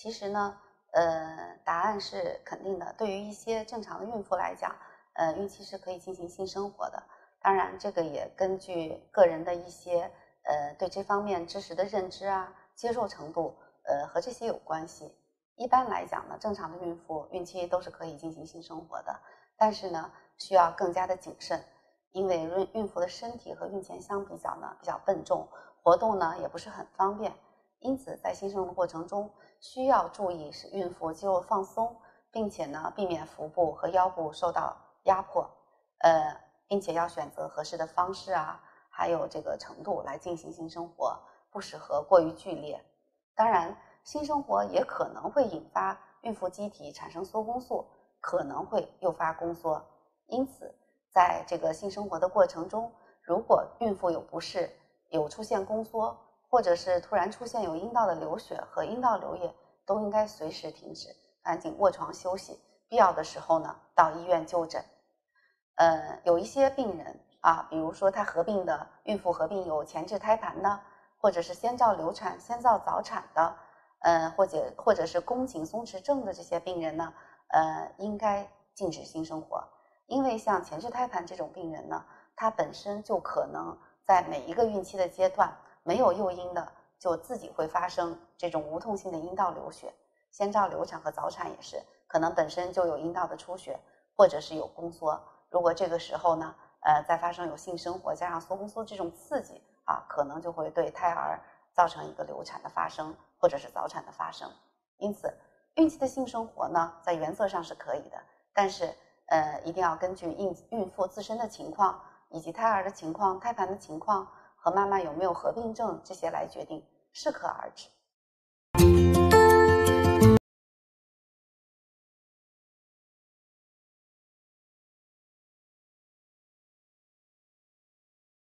其实呢，呃，答案是肯定的。对于一些正常的孕妇来讲，呃，孕期是可以进行性生活的。当然，这个也根据个人的一些呃对这方面知识的认知啊、接受程度，呃，和这些有关系。一般来讲呢，正常的孕妇孕期都是可以进行性生活的，但是呢，需要更加的谨慎，因为孕孕妇的身体和孕前相比较呢比较笨重，活动呢也不是很方便，因此在新生的过程中需要注意使孕妇肌肉放松，并且呢避免腹部和腰部受到压迫，呃，并且要选择合适的方式啊，还有这个程度来进行性生活，不适合过于剧烈，当然。性生活也可能会引发孕妇机体产生缩宫素，可能会诱发宫缩。因此，在这个性生活的过程中，如果孕妇有不适，有出现宫缩，或者是突然出现有阴道的流血和阴道流液，都应该随时停止，赶紧卧床休息。必要的时候呢，到医院就诊。呃，有一些病人啊，比如说她合并的孕妇合并有前置胎盘的，或者是先兆流产、先兆早产的。呃，或者或者是宫颈松弛症的这些病人呢，呃，应该禁止性生活，因为像前置胎盘这种病人呢，他本身就可能在每一个孕期的阶段没有诱因的，就自己会发生这种无痛性的阴道流血，先兆流产和早产也是，可能本身就有阴道的出血，或者是有宫缩，如果这个时候呢，呃，再发生有性生活加上缩宫缩这种刺激啊，可能就会对胎儿造成一个流产的发生。或者是早产的发生，因此孕期的性生活呢，在原则上是可以的，但是呃，一定要根据孕孕妇自身的情况，以及胎儿的情况、胎盘的情况和妈妈有没有合并症这些来决定，适可而止。